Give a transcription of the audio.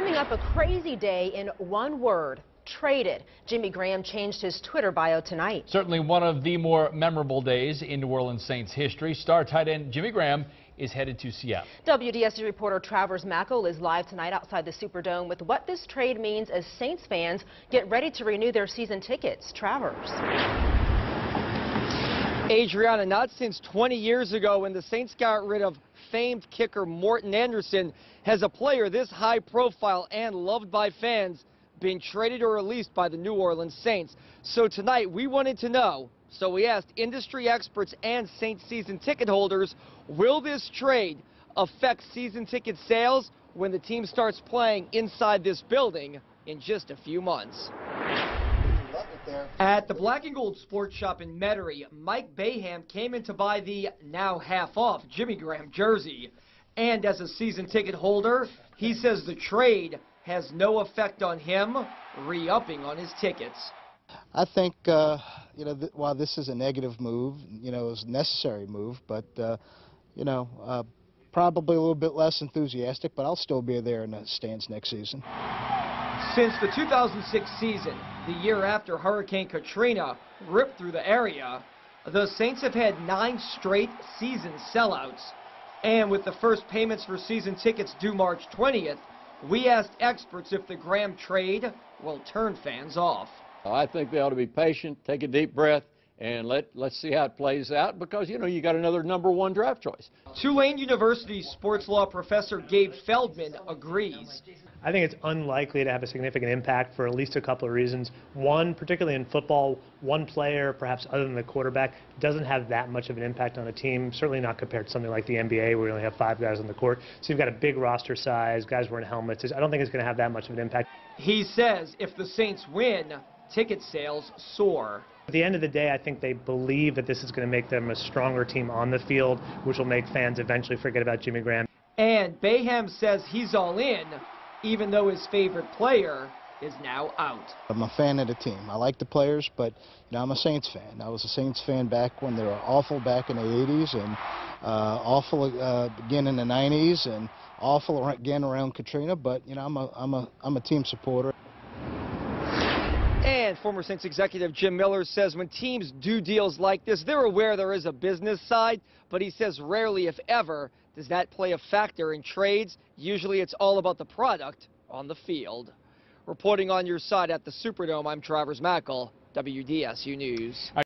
Summing up a crazy day in one word, traded. Jimmy Graham changed his Twitter bio tonight. Certainly one of the more memorable days in New Orleans Saints history. Star tight end Jimmy Graham is headed to Seattle. WDSU reporter Travers Mackel is live tonight outside the Superdome with what this trade means as Saints fans get ready to renew their season tickets. Travers. Adriana, not since 20 years ago when the Saints got rid of famed kicker Morten Andersen has a player this high profile and loved by fans being traded or released by the New Orleans Saints. So tonight we wanted to know, so we asked industry experts and Saints season ticket holders, will this trade affect season ticket sales when the team starts playing inside this building in just a few months? At the Black and Gold Sports Shop in Metairie, Mike Bayham came in to buy the now half off Jimmy Graham jersey. And as a season ticket holder, he says the trade has no effect on him re-upping on his tickets. I think, uh, you know, th while this is a negative move, you know, it's a necessary move, but, uh, you know, uh, probably a little bit less enthusiastic, but I'll still be there in the stands next season. Since the 2006 season, the year after Hurricane Katrina ripped through the area, the Saints have had nine straight season sellouts. And with the first payments for season tickets due March 20th, we asked experts if the Graham trade will turn fans off. I think they ought to be patient, take a deep breath, and let, let's see how it plays out because, you know, you got another number one draft choice. Tulane University sports law professor Gabe Feldman agrees. I think it's unlikely to have a significant impact for at least a couple of reasons. One, particularly in football, one player, perhaps other than the quarterback, doesn't have that much of an impact on a team, certainly not compared to something like the NBA where we only have five guys on the court. So you've got a big roster size, guys wearing helmets. I don't think it's going to have that much of an impact. He says if the Saints win, ticket sales soar. At the end of the day, I think they believe that this is going to make them a stronger team on the field, which will make fans eventually forget about Jimmy Graham. And Bayham says he's all in, even though his favorite player is now out. I'm a fan of the team. I like the players, but you know, I'm a Saints fan. I was a Saints fan back when they were awful back in the 80s and uh, awful uh, again in the 90s and awful again around Katrina. But you know, I'm a I'm a I'm a team supporter. Former Saints executive Jim Miller says when teams do deals like this, they're aware there is a business side, but he says rarely, if ever, does that play a factor in trades. Usually it's all about the product on the field. Reporting on your side at the Superdome, I'm Travers Mackel, WDSU News.